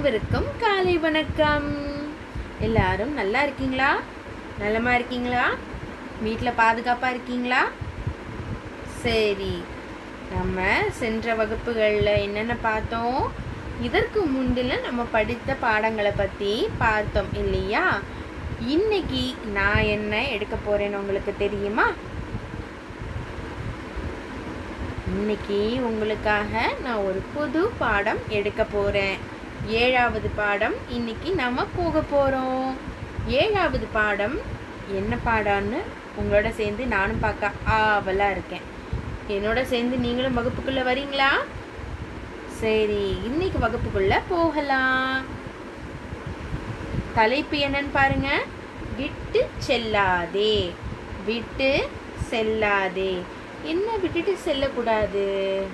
அனைவருக்கும் காலை வணக்கம். எல்லாரும் நல்லா இருக்கீங்களா? நலமா இருக்கீங்களா? வீட்டில் பாதுகாப்பாக இருக்கீங்களா? சரி நம்ம சென்ற வகுப்புகளில் என்னென்ன பார்த்தோம்? இதற்கு முந்தில நம்ம படித்த பாடங்களை பற்றி பார்த்தோம் இல்லையா? இன்னைக்கு நான் என்ன எடுக்க போறேன்னு உங்களுக்கு தெரியுமா? இன்னைக்கு உங்களுக்காக நான் ஒரு புது பாடம் எடுக்க போறேன். ஏழாவது பாடம் இன்னைக்கு நம்ம போக போறோம். ஏழாவது பாடம் என்ன பாடம்னு உங்களோட சேர்ந்து நானும் பார்க்க ஆவலா இருக்கேன். என்னோட சேர்ந்து நீங்களும் வகுப்புக்குள்ள வரீங்களா? சரி இன்னைக்கு வகுப்புக்குள்ள போகலாம். தலைப்பு என்னன்னு பாருங்க. விட்டு செல்லாதே விட்டு செல்லாதே. என்ன விட்டுட்டு செல்லக்கூடாது?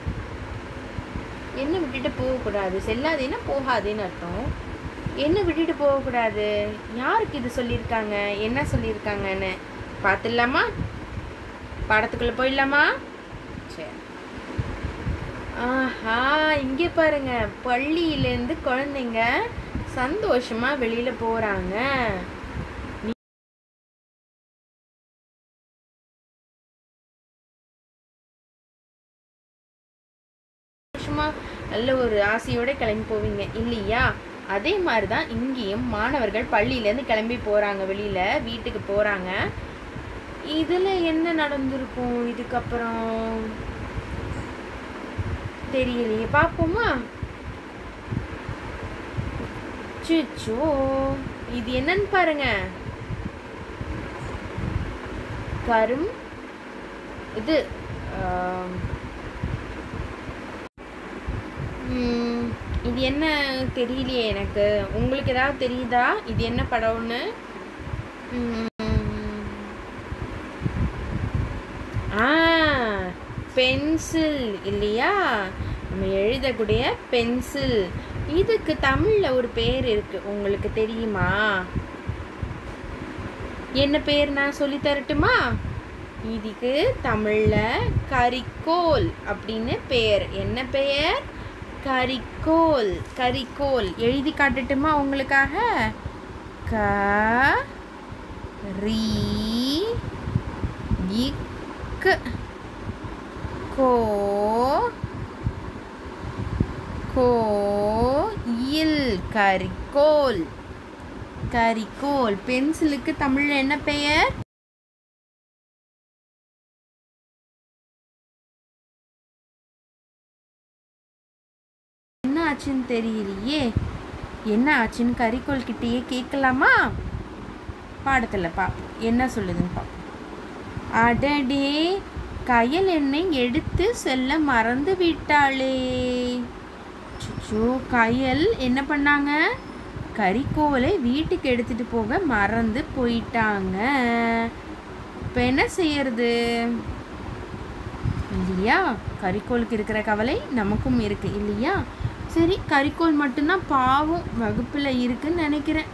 என்ன விட்டுட்டு போகக்கூடாது? செல்லாதேன்னா போகாதேன்னு அர்த்தம். என்ன விட்டுட்டு போகக்கூடாது? யாருக்கு இது சொல்லியிருக்காங்க? என்ன சொல்லியிருக்காங்கன்னு? பார்த்துடலாமா? படத்துக்குள்ளே போயிடலாமா? சரி ஆஹா இங்கே பாருங்க. பள்ளியிலேருந்து குழந்தைங்க சந்தோஷமாக வெளியில் போகிறாங்க ஆசையோடு கிளம்பி போவீங்க. இல்லையா? அதே மாதிரி தான் இங்கேயும் மாணவர்கள் பள்ளியிலேருந்து கிளம்பி போறாங்க வெளியில வீட்டுக்கு போறாங்க. இதில் என்ன நடந்திருக்கும்? இதுக்கப்புறம் தெரியலையே. பார்ப்போமா? சுச்சோ இது என்னன்னு பாருங்க. கரும் இது இது என்ன தெரியலையே எனக்கு. உங்களுக்கு ஏதாவது தெரியுதா? இது என்ன படம்னு? ஆ பென்சில் இல்லையா? நம்ம எழுதக்கூடிய பென்சில். இதுக்கு தமிழில் ஒரு பேர் இருக்கு. உங்களுக்கு தெரியுமா? என்ன பேர் நான் சொல்லி தரட்டுமா? இதுக்கு தமிழில் கரிக்கோல் அப்படின்னு பேர். என்ன பெயர் கரிக்கோல் கரிக்கோல். எழுதி காட்டட்டுமா உங்களுக்காக? க ரி இக் கோ கோ இல். கரிக்கோல். கரிக்கோல். பென்சிலுக்கு தமிழில் என்ன பெயர்? ஆச்சுன்னு தெரியலையே. என்ன ஆச்சுன்னு கறிக்கோள் கிட்டேயே கேட்கலாமா? பாடத்துல பார்ப்போம் என்ன சொல்லுதுன்னு பார்ப்போம் அடடே கயல் என்னை எடுத்து செல்ல மறந்து விட்டாளே. சுச்சோ கயல் என்ன பண்ணாங்க? கரிக்கோலை வீட்டுக்கு எடுத்துட்டு போக மறந்து போயிட்டாங்க. இப்போ என்ன செய்யறது? இல்லையா? கரிக்கோலுக்கு இருக்கிற கவலை நமக்கும் இருக்கு. இல்லையா? சரி கரிக்கோல் மட்டும்தான் பாவம் வகுப்பில் இருக்குன்னு நினைக்கிறேன்.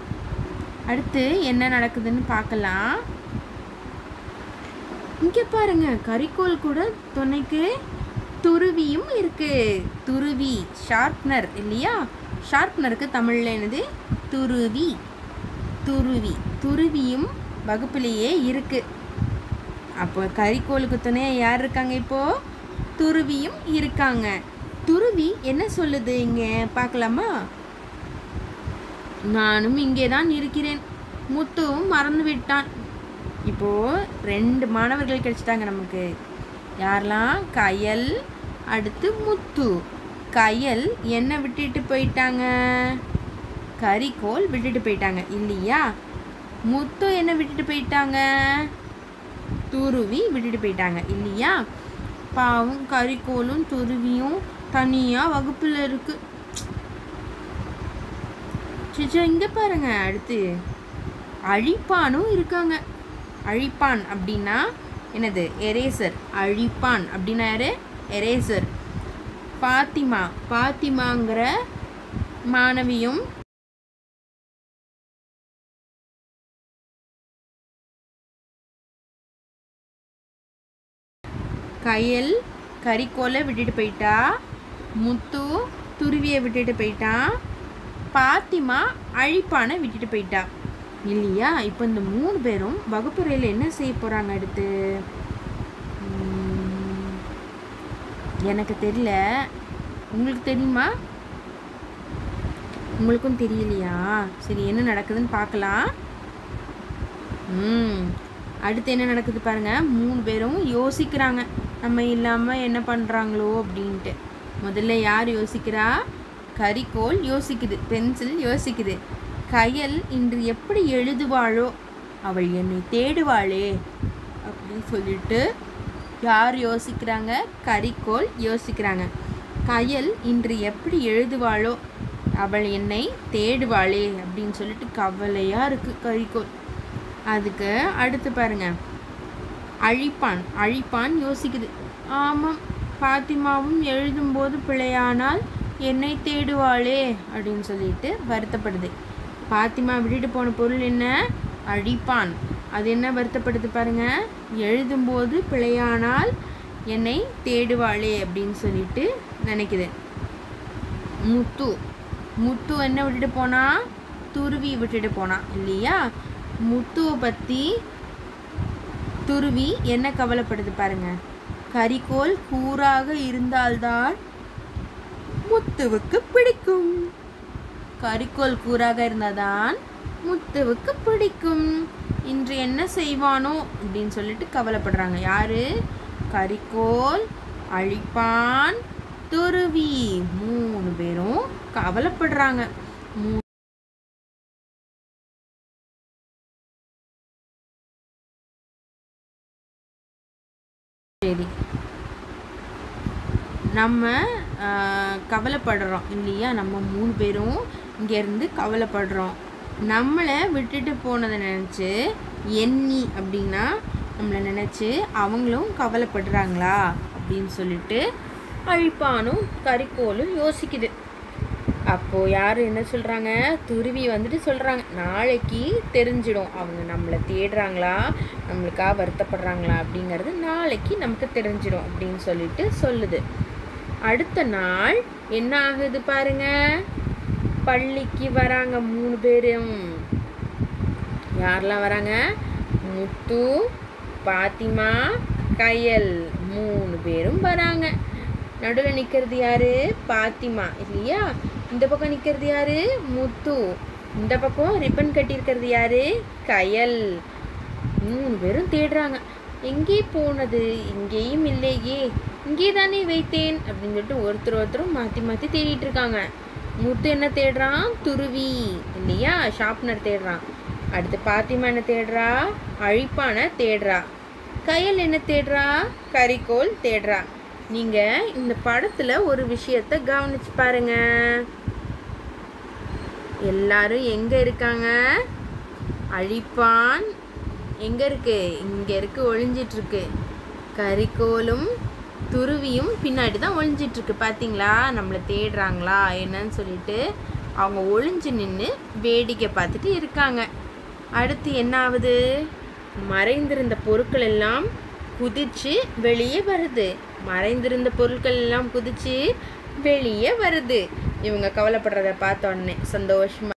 அடுத்து என்ன நடக்குதுன்னு பார்க்கலாம். இங்கே பாருங்க கரிக்கோல் கூட துணைக்கு துருவியும் இருக்கு. துருவி ஷார்ப்னர் இல்லையா? ஷார்ப்னருக்கு தமிழில் என்னது? துருவி துருவி துருவியும் வகுப்பிலேயே இருக்கு. அப்போ கரிக்கோலுக்கு துணையாக யார் இருக்காங்க இப்போ? துருவியும் இருக்காங்க. துருவி என்ன சொல்லுது இங்க? பார்க்கலாமா? நானும் இங்கே தான் இருக்கிறேன். முத்துவும் மறந்து விட்டான். இப்போ ரெண்டு மாணவர்கள் கிடைச்சிட்டாங்க நமக்கு. யாரெல்லாம்? கயல் அடுத்து முத்து. கயல் என்ன விட்டுட்டு போயிட்டாங்க. கரிக்கோல் விட்டுட்டு போயிட்டாங்க. இல்லையா? முத்து என்ன விட்டுட்டு போயிட்டாங்க. துருவி விட்டுட்டு போயிட்டாங்க. இல்லையா? பாவம் கரிக்கோலும் துருவியும் தனியாக வகுப்பில் இருக்கு. சிச்சா இங்க பாருங்க அடுத்து. அழிப்பானும் இருக்காங்க. அழிப்பான் அப்படின்னா என்னது? எரேசர். அழிப்பான் அப்படின்னா யாரு? எரேசர். பாத்திமா. பாத்திமாங்கிற மாணவியும் கையல் கரிக்கோலை விட்டுட்டு போயிட்டா. முத்து துருவியை விட்டுட்டு போயிட்டான். பாத்திமா அழிப்பானை விட்டுட்டு போயிட்டான் இல்லையா? இப்போ இந்த மூணு பேரும் வகுப்பறையில் என்ன செய்ய போகிறாங்க அடுத்து? எனக்கு தெரியல. உங்களுக்கு தெரியுமா? உங்களுக்கும் தெரியலையா? சரி என்ன நடக்குதுன்னு பார்க்கலாம். ம் அடுத்து என்ன நடக்குது பாருங்கள் மூணு பேரும் யோசிக்கிறாங்க. நம்ம இல்லாமல் என்ன பண்ணுறாங்களோ அப்படின்ட்டு. முதல்ல யார் யோசிக்கிறா? கரிக்கோல் யோசிக்குது பென்சில் யோசிக்குது. கயல் இன்று எப்படி எழுதுவாளோ அவள் என்னை தேடுவாளே அப்படின்னு சொல்லிட்டு யார் யோசிக்கிறாங்க? கரிக்கோல் யோசிக்கிறாங்க. கயல் இன்று எப்படி எழுதுவாளோ அவள் என்னை தேடுவாளே அப்படின்னு சொல்லிட்டு கவலையாக இருக்குது கரிக்கோல் அதுக்கு அடுத்து பாருங்க. அழிப்பான் அழிப்பான் யோசிக்குது. ஆமாம் பாத்திமாவும் எழுதும்போது பிழையானால் என்னை தேடுவாளே அப்படின்னு சொல்லிட்டு வருத்தப்படுது. பாத்திமா விட்டுட்டு போன பொருள் என்ன? அழிப்பான். அது என்ன வருத்தப்படுது பாருங்க? எழுதும்போது பிழையானால் என்னை தேடுவாளே அப்படின்னு சொல்லிட்டு நினைக்குது. முத்து. முத்து என்ன விட்டுட்டு போனா? துருவி விட்டுட்டு போனான் இல்லையா? முத்துவை பற்றி துருவி என்ன கவலைப்படுது பாருங்கள் கரிக்கோல் கூராக இருந்தால்தான் முத்துவுக்கு பிடிக்கும். கரிக்கோல் கூறாக இருந்தால்தான் முத்துவுக்கு பிடிக்கும். இன்று என்ன செய்வானோ அப்படின்னு சொல்லிட்டு கவலைப்படுறாங்க. யாரு? கரிக்கோல் அழிப்பான் துருவி. மூணு பேரும் கவலைப்படுறாங்க. மூ சரி. நம்ம கவலைப்படுறோம். இல்லையா? நம்ம மூணு பேரும் இங்கேருந்து கவலைப்படுறோம். நம்மளை விட்டுட்டு போனதை நினச்சி எண்ணி அப்படின்னா நம்மளை நினச்சி அவங்களும் கவலைப்படுறாங்களா? அப்படின்னு சொல்லிட்டு அழிப்பானும் கறிக்கோளும் யோசிக்குது. அப்போது யார் என்ன சொல்கிறாங்க துருவி வந்துட்டு சொல்கிறாங்க நாளைக்கு தெரிஞ்சிடும். அவங்க நம்மளை தேடுறாங்களா? நம்மளுக்காக வருத்தப்படுறாங்களா? அப்படிங்கிறது நாளைக்கு நமக்கு தெரிஞ்சிடும் அப்படின்னு சொல்லிட்டு சொல்லுது. அடுத்த நாள் என்ன ஆகுது பாருங்க? பள்ளிக்கு வராங்க மூணு பேரும். யாரெல்லாம் வராங்க? முத்து பாத்திமா கயல் மூணு பேரும் வராங்க. நடுவில் நிற்கிறது யாரு? பாத்திமா இல்லையா? இந்த பக்கம் நிற்கிறது யாரு? முத்து. இந்த பக்கம் ரிப்பன் கட்டியிருக்கிறது யாரு? கயல். மூணு பேரும் தேடுறாங்க. எங்கே போனது? இங்கேயும் இல்லையே. இங்கே தானே வைத்தேன் அப்படின்னு சொல்லிட்டு ஒருத்தர் ஒருத்தரும் மாற்றி மாற்றி தேடிட்டு இருக்காங்க. முத்து என்ன தேடுறான்? துருவி. இல்லையா? ஷார்ப்னர் தேடுறான். அடுத்து பாத்திமா என்ன தேடுறா? அழிப்பான தேடுறா. கயல் என்ன தேடுறா? கரிக்கோல் தேடுறா. நீங்கள் இந்த படத்தில் ஒரு விஷயத்த கவனிச்சு பாருங்கள் எல்லாரும் எங்க இருக்காங்க? அழிப்பான். எங்க இருக்கு? இங்க இருக்கு ஒளிஞ்சிட்டு இருக்கு. துருவியும் பின்னாடி தான் ஒளிஞ்சிட்டு இருக்கு. பாத்தீங்களா? நம்மளை தேடுறாங்களா? என்னன்னு சொல்லிட்டு அவங்க ஒளிஞ்சு நின்று வேடிக்கை பார்த்துட்டு இருக்காங்க. அடுத்து என்ன ஆகுது மறைந்திருந்த பொருட்கள் எல்லாம் குதிச்சு வெளியே வருது. மறைந்திருந்த பொருட்கள் எல்லாம் குதிச்சு வெளியே வருது. இவங்க கவலைப்படுறத பார்த்த உடனே சந்தோஷமா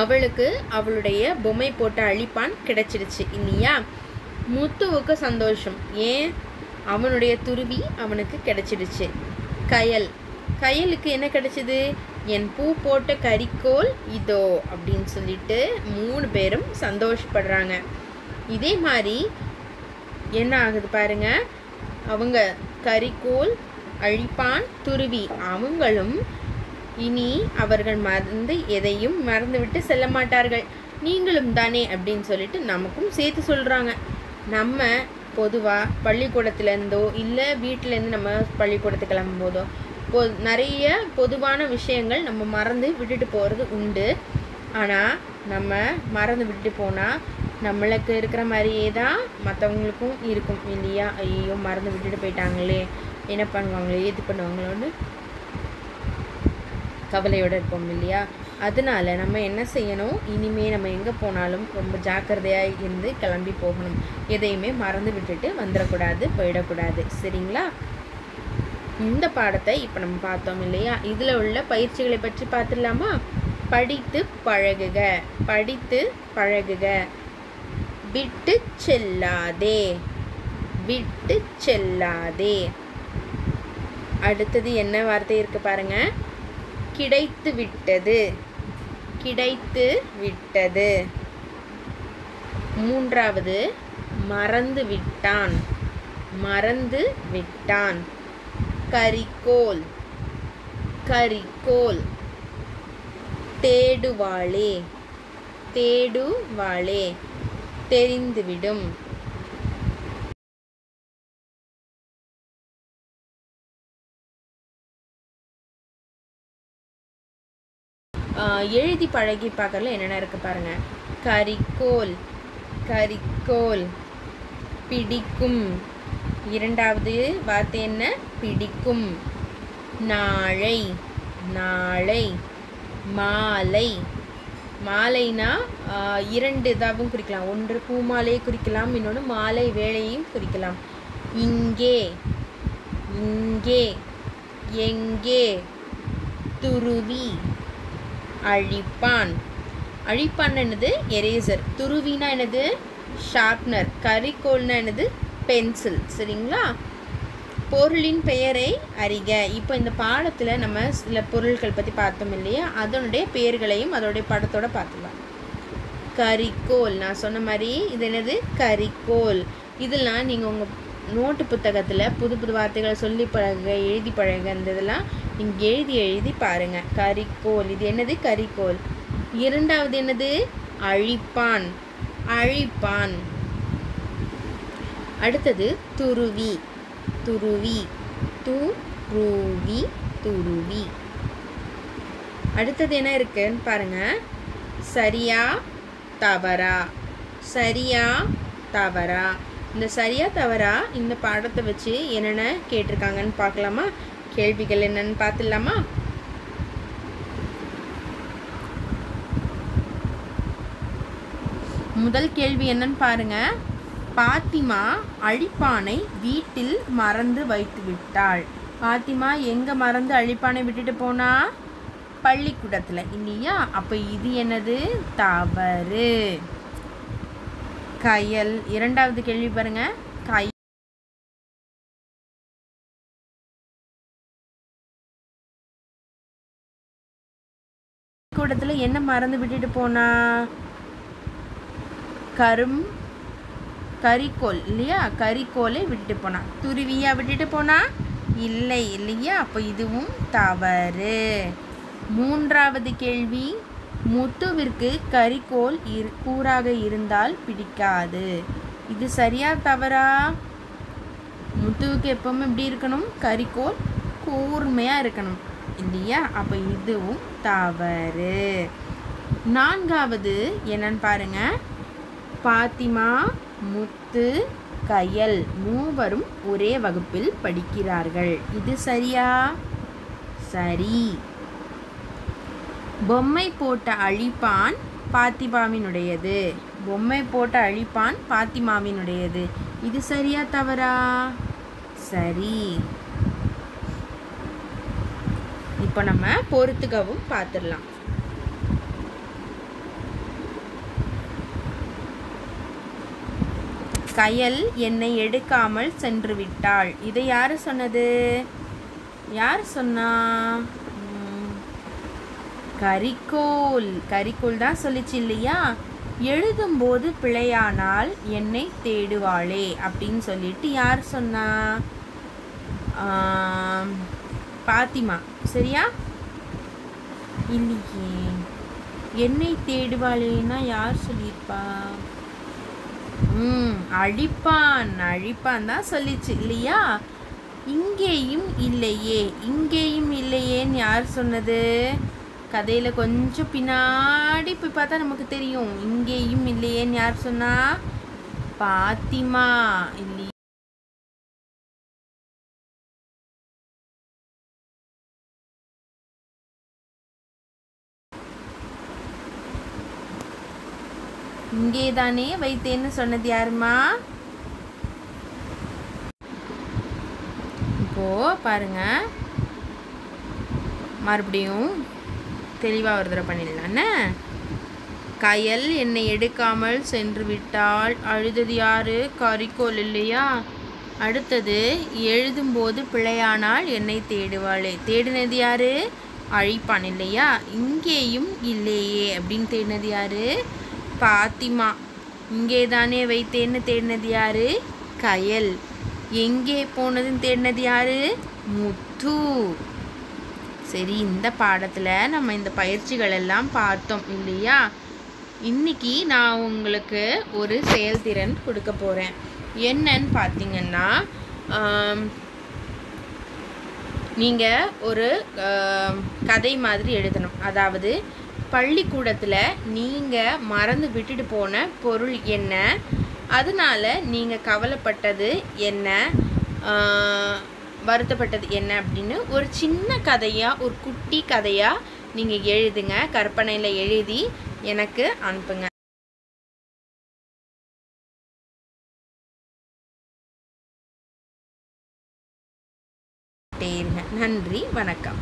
அவளுக்கு அவளுடைய பொம்மை போட்ட அழிப்பான் கிடைச்சிடுச்சு. இல்லையா முத்துவுக்கு சந்தோஷம். ஏன்? அவனுடைய துருவி அவனுக்கு கிடைச்சிடுச்சு. கயல் கயலுக்கு என்ன கிடைச்சது? என் பூ போட்ட கறிக்கோல் இதோ அப்படின்னு சொல்லிட்டு மூணு பேரும் சந்தோஷப்படுறாங்க. இதே மாதிரி என்ன ஆகுது பாருங்க? அவங்க கரிக்கோல் அழிப்பான் துருவி. அவங்களும் இனி அவர்கள் மறந்து எதையும் மறந்துவிட்டு செல்ல மாட்டார்கள். நீங்களும் தானே அப்படின்னு சொல்லிட்டு நமக்கும் சேர்த்து சொல்கிறாங்க நம்ம பொதுவாக பள்ளிக்கூடத்துலேருந்தோ இல்லை வீட்டிலேருந்து நம்ம பள்ளிக்கூடத்துக்கு கிளம்பும்போதோ பொ நிறைய பொதுவான விஷயங்கள் நம்ம மறந்து விட்டுட்டு போகிறது உண்டு. ஆனால் நம்ம மறந்து விட்டுட்டு போனால் நம்மளுக்கு இருக்கிற மாதிரியே தான் மற்றவங்களுக்கும் இருக்கும். இல்லையா? ஐயோ மறந்து விட்டுட்டு போயிட்டாங்களே. என்ன பண்ணுவாங்களே இது பண்ணுவாங்களோன்னு கவலையோடு இருப்போம் இல்லையா? அதனால நம்ம என்ன செய்யணும்? இனிமே நம்ம எங்கே போனாலும் ரொம்ப ஜாக்கிரதையாக இருந்து கிளம்பி போகணும். எதையுமே மறந்து விட்டுட்டு வந்துடக்கூடாது போயிடக்கூடாது. சரிங்களா? இந்த பாடத்தை இப்போ நம்ம பார்த்தோம் இல்லையா? இதில் உள்ள பயிற்சிகளை பற்றி பார்த்துடலாமா? படித்து பழகுக. படித்து பழகுக. விட்டு செல்லாதே விட்டு செல்லாதே. அடுத்தது என்ன வார்த்தை இருக்கு பாருங்க? கிடைத்து விட்டது. கிடைத்து விட்டது. மூன்றாவது மறந்து விட்டான். மறந்து விட்டான். கரிக்கோல் கரிக்கோல். தேடுவாளே தேடுவாளே. தெரிந்துவிடும். எழுதி பழகி பார்க்கறதுல என்னென்ன இருக்கு பாருங்க. கரிக்கோல் கரிக்கோல் பிடிக்கும். இரண்டாவது வார்த்தை என்ன? பிடிக்கும். நாளை நாளை மாலை. மாலைனா இரண்டு இதாகவும் குறிக்கலாம். ஒன்று பூமாலையை குறிக்கலாம் இன்னொன்று மாலை வேலையையும் குறிக்கலாம். இங்கே இங்கே எங்கே துருவி அழிப்பான். அழிப்பான் என்னது? எரேசர் துருவினா என்னது? ஷார்ப்னர் கரிக்கோல்னா என்னது? பென்சில் சரிங்களா? பொருளின் பெயரை அறிக. இப்போ இந்த பாடத்தில் நம்ம சில பொருட்கள் பற்றி பார்த்தோம் இல்லையா? அதனுடைய பெயர்களையும் அதோடைய படத்தோட பார்த்துக்கலாம். கரிக்கோல். நான் சொன்ன மாதிரி இது என்னது? கரிக்கோல். இதெல்லாம் நீங்கள் உங்கள் நோட்டு புத்தகத்தில் புது புது வார்த்தைகளை சொல்லி பழக எழுதி பழக இந்த இதெல்லாம் நீங்கள் எழுதி எழுதி பாருங்கள் கரிக்கோல். இது என்னது? கரிக்கோல். இரண்டாவது என்னது? அழிப்பான். அழிப்பான். அடுத்தது துருவி. துருவி துருவி துருவி. அடுத்தது என்ன இருக்குன்னு பாருங்க. சரியா தவறா. சரியா தவறா. இந்த சரியா தவறா இந்த பாடத்தை வச்சு என்னென்ன கேட்டிருக்காங்கன்னு பார்க்கலாமா? கேள்விகள் என்னன்னு பார்த்துடலாமா? முதல் கேள்வி என்னன்னு பாருங்க. பாத்திமா அழிப்பானை வீட்டில் மறந்து வைத்து விட்டாள் பாத்திமா எங்கே மறந்து அழிப்பானை விட்டுட்டு போனா? பள்ளிக்கூடத்தில். இல்லையா? அப்போ இது என்னது? தவறு. கயல். இரண்டாவது கேள்வி பாருங்க. கை கூடத்தில் என்ன மறந்து விட்டுட்டு போனா? கரும் கரிக்கோல் இல்லையா? கரிக்கோலை விட்டுட்டு போனான் துருவியா விட்டுட்டு போனா? இல்லை இல்லையா? அப்போ இதுவும் தவறு. மூன்றாவது கேள்வி. முத்துவிற்கு கரிக்கோல் இரு கூறாக இருந்தால் பிடிக்காது. இது சரியா தவறா? முத்துவுக்கு எப்பவுமே எப்படி இருக்கணும். கரிக்கோல் கூர்மையாக இருக்கணும். இல்லையா? அப்போ இதுவும் தவறு. நான்காவது என்னன்னு பாருங்க. பாத்திமா முத்து கயல் மூவரும் ஒரே வகுப்பில் படிக்கிறார்கள். இது சரியா? சரி. பொம்மை போட்ட அழிப்பான் பாத்திமாவினுடையது. பொம்மை போட்ட அழிப்பான் பாத்திமாவினுடையது. இது சரியா தவறா? சரி. இப்போ நம்ம பொறுத்துக்கவும் பார்த்துடலாம் கயல் என்னை எடுக்காமல் சென்று விட்டாள் இதை யார் சொன்னது? யார் சொன்னா? கரிக்கோல். கரிக்கோல் தான் சொல்லிச்சு இல்லையா? எழுதும்போது பிழையானால் என்னை தேடுவாளே அப்படின்னு சொல்லிட்டு யார் சொன்னா? பாத்திமா. சரியா? இல்லையே. என்னை தேடுவாளேன்னா யார் சொல்லியிருப்பா? ம் அழிப்பான் அழிப்பான் தான் சொல்லிச்சு இல்லையா? இங்கேயும் இல்லையே இங்கேயும் இல்லையேன்னு யார் சொன்னது? கதையில கொஞ்சம் பின்னாடி போய் பார்த்தா நமக்கு தெரியும் இங்கேயும் இல்லையேன்னு யார் சொன்னா? பாத்திமா இல்லையா? இங்கே தானே வைத்தேன்னு சொன்னது யாருமா? இப்போ பாருங்க. மறுபடியும் தெளிவாக ஒரு தடவை பண்ணிடலான்னு கயல் என்னை எடுக்காமல் சென்று விட்டால் அழுதது யாரு? கரிக்கோல் இல்லையா? அடுத்தது எழுதும்போது பிழையானால் என்னை தேடுவாளே. தேடினது யாரு? அழிப்பான் இல்லையா? இங்கேயும் இல்லையே அப்படின்னு தேடினது யாரு? பாத்திமா இங்கே தானே வைத்தேன்னு தேடினது யாரு? கயல். எங்கே போனதுன்னு தேடினது யாரு? முத்து. சரி இந்த பாடத்தில் நம்ம இந்த பயிற்சிகள் எல்லாம் பார்த்தோம் இல்லையா? இன்னைக்கு நான் உங்களுக்கு ஒரு செயல்திறன் கொடுக்க போகிறேன் என்னன்னு பார்த்தீங்கன்னா நீங்கள் ஒரு கதை மாதிரி எழுதணும். அதாவது பள்ளிக்கூடத்தில் நீங்கள் மறந்து விட்டுட்டு போன பொருள் என்ன? அதனால நீங்கள் கவலைப்பட்டது என்ன? வருத்தப்பட்டது என்ன அப்படின்னு ஒரு சின்ன கதையாக ஒரு குட்டி கதையாக நீங்கள் எழுதுங்க. கற்பனையில் எழுதி எனக்கு அனுப்புங்க. நன்றி வணக்கம்.